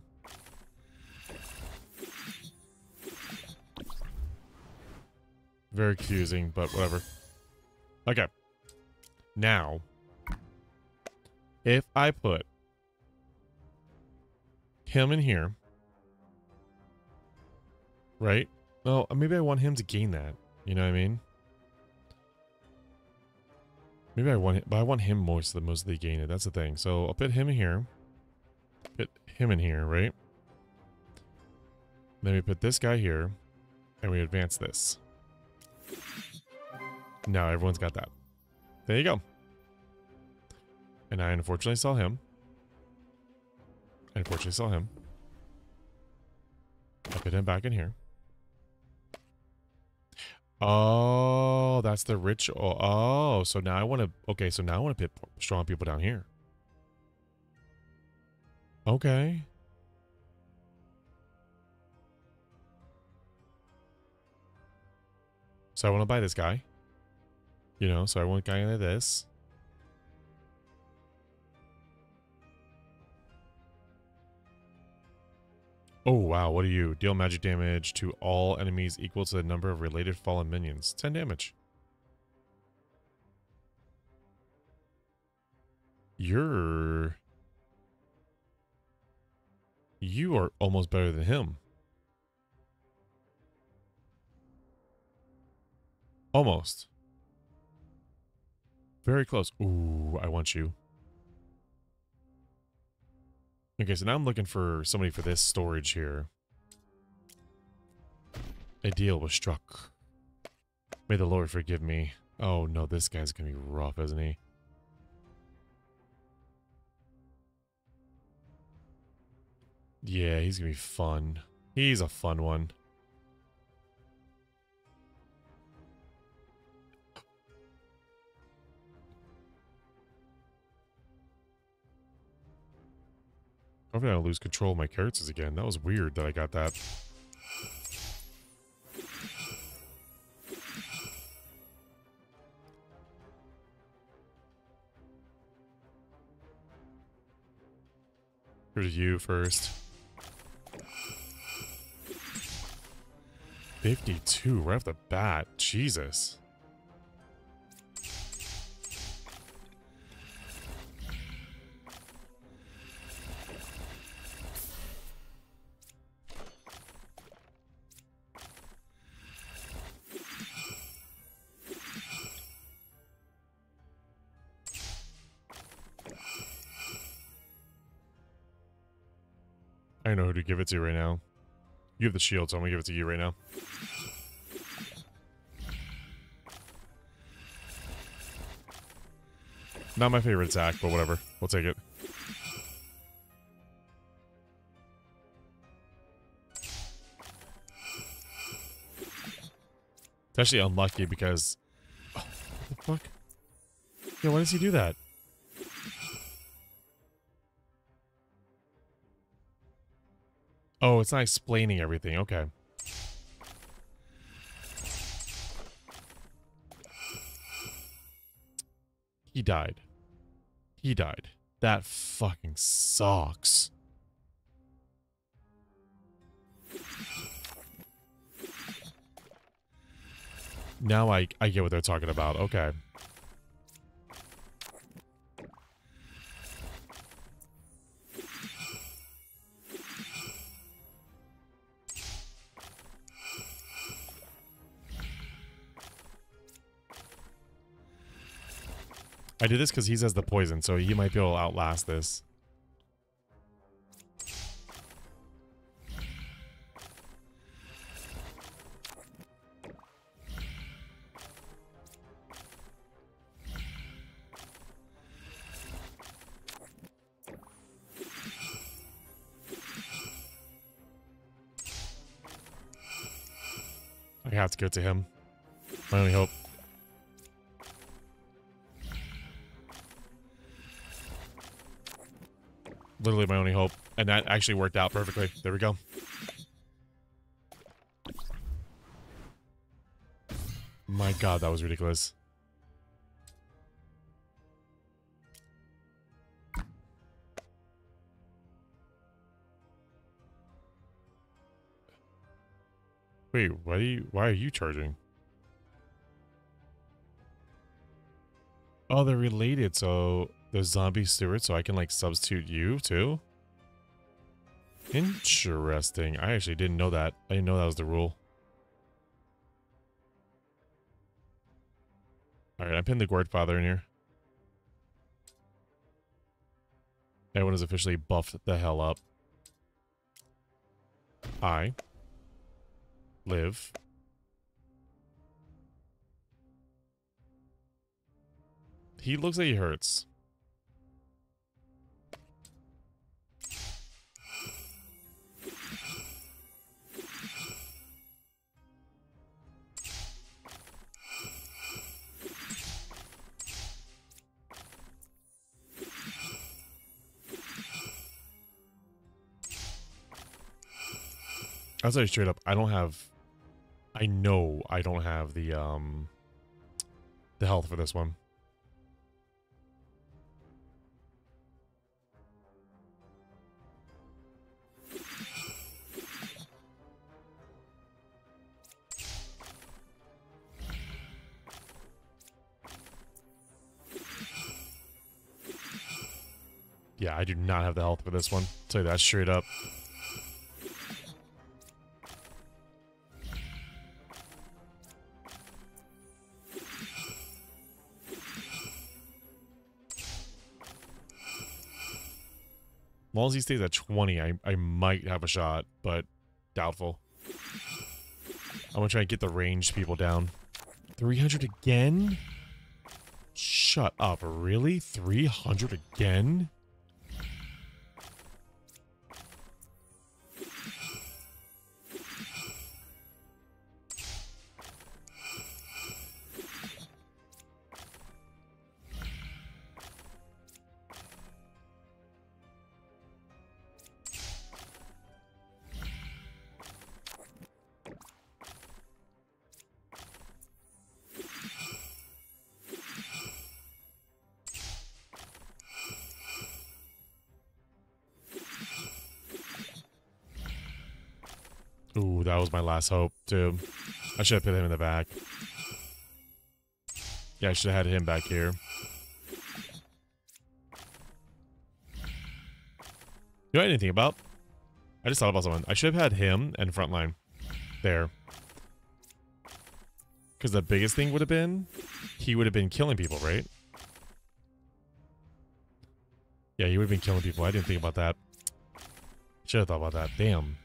Very confusing, but whatever. Okay. Now, if I put him in here, right? Oh, maybe I want him to gain that. You know what I mean? Maybe I want him, but I want him most, mostly gain it. That's the thing. So I'll put him in here. Put him in here, right? Then we put this guy here, and we advance this. Now everyone's got that. There you go. And I unfortunately saw him. I unfortunately saw him. I put him back in here. Oh, that's the. Oh, oh so now I want to. Okay, so now I want to put strong people down here. Okay. So I want to buy this guy. You know, so I want guy like this. Oh, wow. What are you? Deal magic damage to all enemies equal to the number of related fallen minions. 10 damage. You're... You are almost better than him. Almost. Very close. Ooh, I want you. Okay, so now I'm looking for somebody for this storage here. A deal was struck. May the Lord forgive me. Oh no, this guy's gonna be rough, isn't he? Yeah, he's gonna be fun. He's a fun one. Hopefully I don't lose control of my characters again. That was weird that I got that. Here's you first. 52 right off the bat. Jesus. Who to give it to you right now. You have the shield, so I'm gonna give it to you right now. Not my favorite attack, but whatever. We'll take it. It's actually unlucky because... Oh, what the fuck? Yeah, why does he do that? Oh, it's not explaining everything. Okay. He died. He died. That fucking sucks. Now I, I get what they're talking about. Okay. I did this because he has the poison, so he might be able to outlast this. I have to go to him. My only hope. Literally my only hope. And that actually worked out perfectly. There we go. My god, that was ridiculous. Wait, why are you why are you charging? Oh, they're related, so the zombie steward, so I can like substitute you too? Interesting. I actually didn't know that. I didn't know that was the rule. Alright, I pinned the Gourd Father in here. Everyone is officially buffed the hell up. I live He looks like he hurts. I'll tell you straight up, I don't have I know I don't have the um the health for this one. Yeah, I do not have the health for this one. I'll tell you that straight up. Long as he stays at 20, I, I might have a shot, but doubtful. I'm gonna try and get the ranged people down. 300 again? Shut up, really? 300 again? My last hope, too. I should have put him in the back. Yeah, I should have had him back here. You know anything about? I just thought about someone. I should have had him and frontline. There. Because the biggest thing would have been, he would have been killing people, right? Yeah, he would have been killing people. I didn't think about that. Should have thought about that. Damn.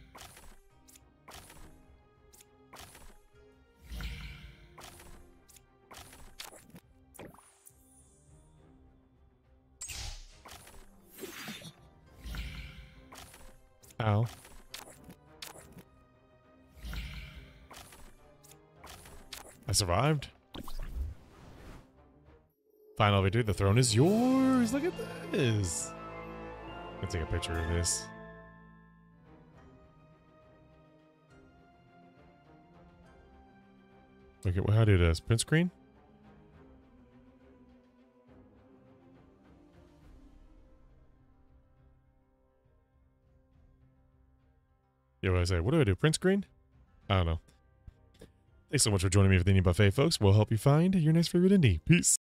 Ow. I survived. Final victory. The throne is yours. Look at this. Let's take a picture of this. Okay, well, how do this? Print screen? Yeah, what I say? What do I do? Print screen? I don't know. Thanks so much for joining me for the Indie Buffet, folks. We'll help you find your next favorite indie. Peace.